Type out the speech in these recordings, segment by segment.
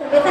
cerveza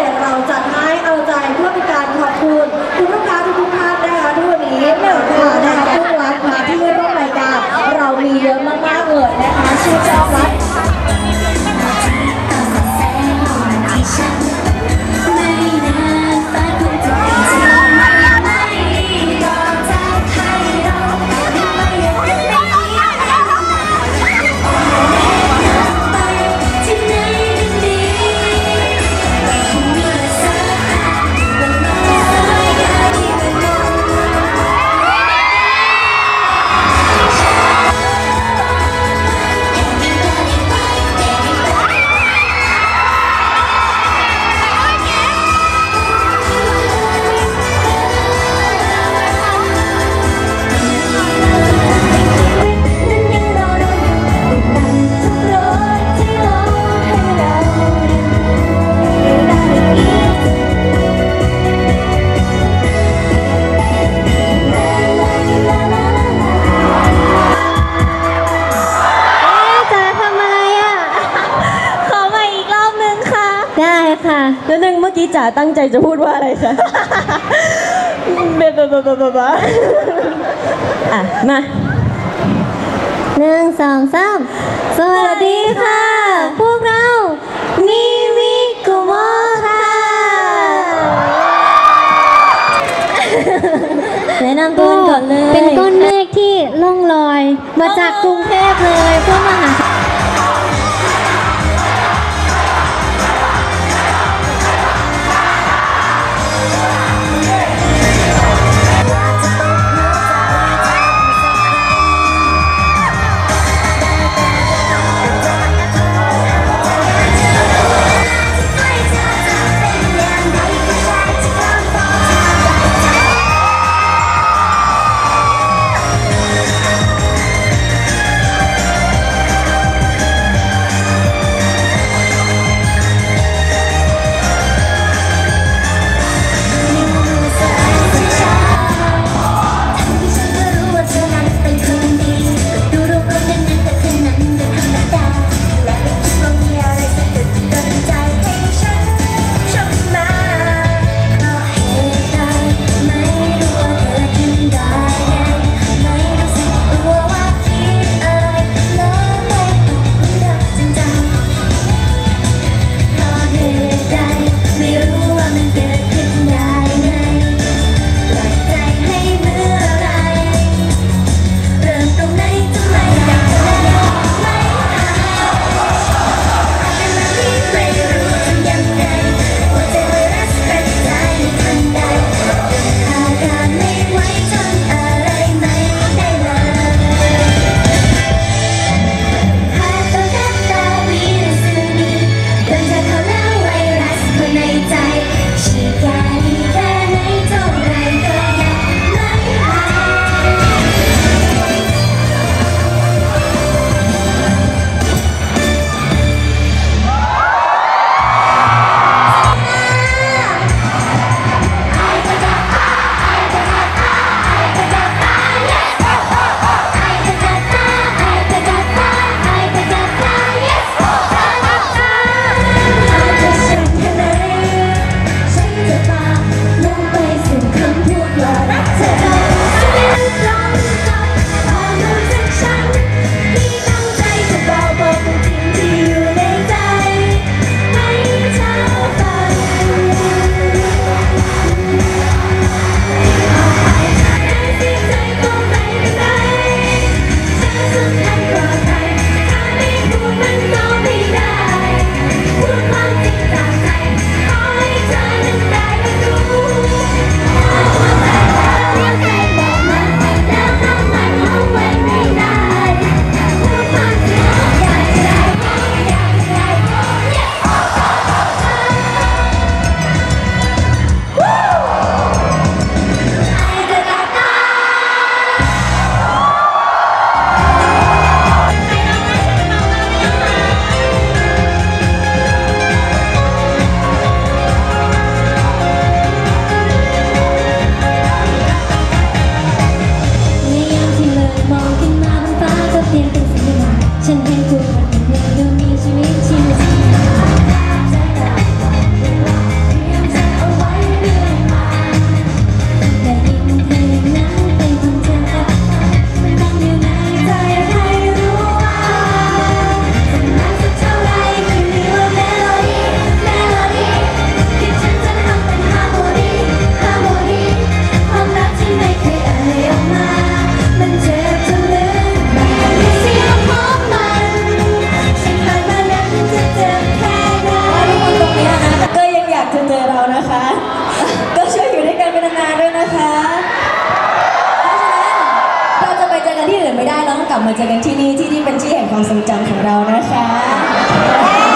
ค่ะแล้วนึงเมื่อกี้จ๋าตั้งใจจะพูดว่าอะไรคะเบบบบบบอะ มาหนึ่งสองสามสวัสดีค่ะ พวกเรามิวิกุโมค่ะแนะนำตัวก่อนเลย เป็นก้นเมฆที่ล่องลอย มาจากกรุงเทพเลยเพื่อมาหา ที่อื่นไม่ได้แล้วต้องกลับมาเจอกันที่นี่ที่นี่เป็นที่แห่งความทรงจำของเรานะคะ